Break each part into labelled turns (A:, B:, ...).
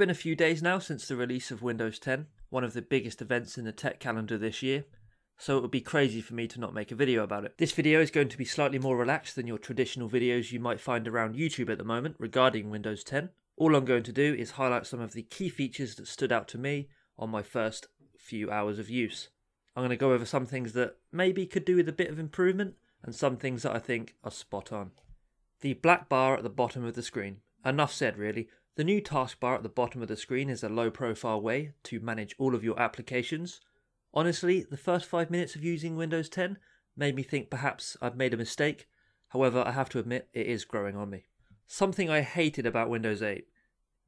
A: been a few days now since the release of Windows 10, one of the biggest events in the tech calendar this year, so it would be crazy for me to not make a video about it. This video is going to be slightly more relaxed than your traditional videos you might find around YouTube at the moment regarding Windows 10. All I'm going to do is highlight some of the key features that stood out to me on my first few hours of use. I'm going to go over some things that maybe could do with a bit of improvement and some things that I think are spot on. The black bar at the bottom of the screen. Enough said really. The new taskbar at the bottom of the screen is a low profile way to manage all of your applications Honestly, the first five minutes of using Windows 10 made me think perhaps I've made a mistake. However, I have to admit it is growing on me. Something I hated about Windows 8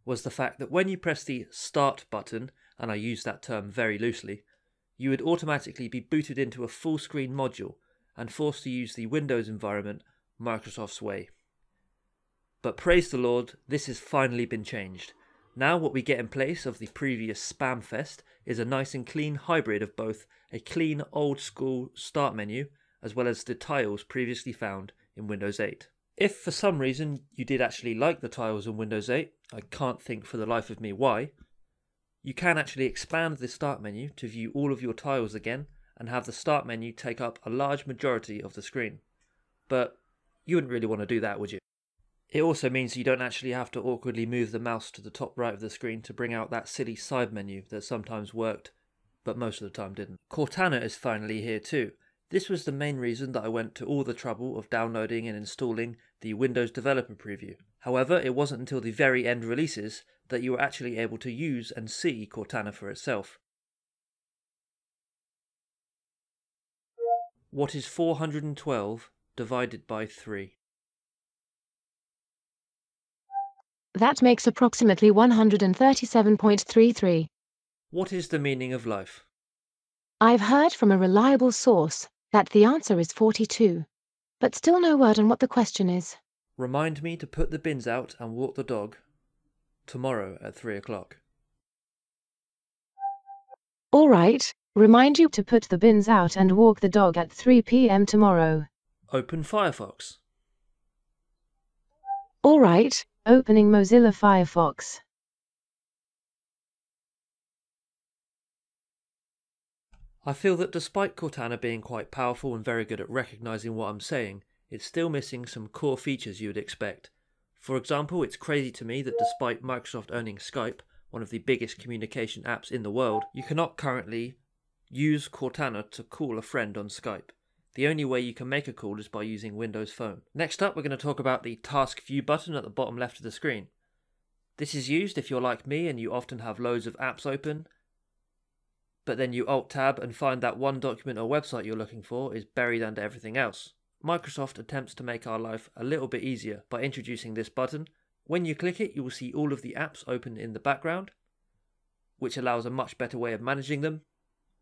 A: was the fact that when you press the Start button, and I use that term very loosely, you would automatically be booted into a full screen module and forced to use the Windows environment Microsoft's way. But praise the Lord, this has finally been changed. Now what we get in place of the previous spam fest is a nice and clean hybrid of both a clean old school start menu as well as the tiles previously found in Windows 8. If for some reason you did actually like the tiles in Windows 8, I can't think for the life of me why, you can actually expand the start menu to view all of your tiles again and have the start menu take up a large majority of the screen. But you wouldn't really want to do that, would you? It also means you don't actually have to awkwardly move the mouse to the top right of the screen to bring out that silly side menu that sometimes worked, but most of the time didn't. Cortana is finally here too. This was the main reason that I went to all the trouble of downloading and installing the Windows Developer Preview. However, it wasn't until the very end releases that you were actually able to use and see Cortana for itself. What is 412 divided by 3?
B: That makes approximately 137.33.
A: What is the meaning of life?
B: I've heard from a reliable source that the answer is 42, but still no word on what the question is.
A: Remind me to put the bins out and walk the dog tomorrow at 3 o'clock.
B: All right, remind you to put the bins out and walk the dog at 3 p.m. tomorrow.
A: Open Firefox.
B: All right, Opening Mozilla Firefox.
A: I feel that despite Cortana being quite powerful and very good at recognizing what I'm saying, it's still missing some core features you would expect. For example, it's crazy to me that despite Microsoft owning Skype, one of the biggest communication apps in the world, you cannot currently use Cortana to call a friend on Skype. The only way you can make a call is by using Windows Phone. Next up, we're going to talk about the Task View button at the bottom left of the screen. This is used if you're like me and you often have loads of apps open, but then you Alt Tab and find that one document or website you're looking for is buried under everything else. Microsoft attempts to make our life a little bit easier by introducing this button. When you click it, you will see all of the apps open in the background, which allows a much better way of managing them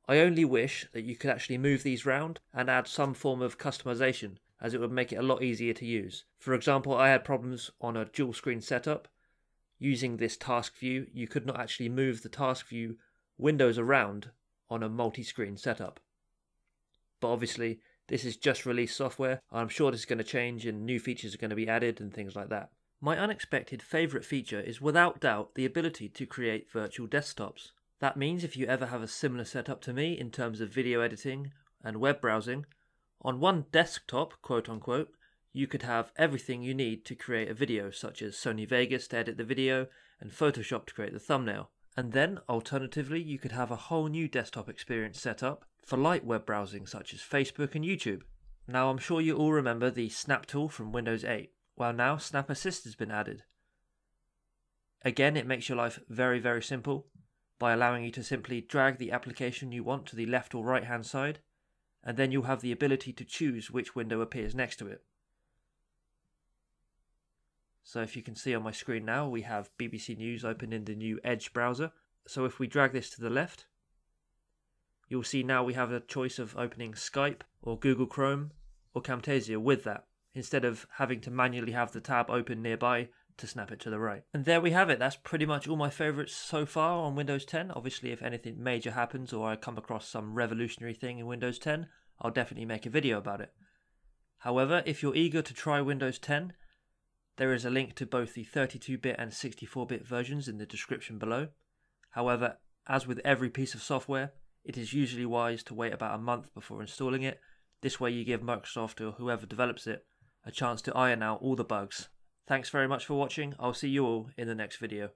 A: I only wish that you could actually move these round and add some form of customization as it would make it a lot easier to use. For example, I had problems on a dual screen setup. Using this task view, you could not actually move the task view windows around on a multi-screen setup. But obviously, this is just released software. I'm sure this is going to change and new features are going to be added and things like that. My unexpected favourite feature is without doubt the ability to create virtual desktops. That means if you ever have a similar setup to me in terms of video editing and web browsing, on one desktop, quote unquote, you could have everything you need to create a video, such as Sony Vegas to edit the video and Photoshop to create the thumbnail. And then, alternatively, you could have a whole new desktop experience set up for light web browsing, such as Facebook and YouTube. Now, I'm sure you all remember the Snap tool from Windows 8. Well, now Snap Assist has been added. Again, it makes your life very, very simple by allowing you to simply drag the application you want to the left or right hand side, and then you'll have the ability to choose which window appears next to it. So if you can see on my screen now, we have BBC News open in the new Edge browser. So if we drag this to the left, you'll see now we have a choice of opening Skype or Google Chrome or Camtasia with that, instead of having to manually have the tab open nearby to snap it to the right. And there we have it. That's pretty much all my favorites so far on Windows 10. Obviously, if anything major happens or I come across some revolutionary thing in Windows 10, I'll definitely make a video about it. However, if you're eager to try Windows 10, There is a link to both the 32-bit and 64-bit versions in the description below. However, as with every piece of software, it is usually wise to wait about a month before installing it. This way you give Microsoft or whoever develops it a chance to iron out all the bugs. Thanks very much for watching. I'll see you all in the next video.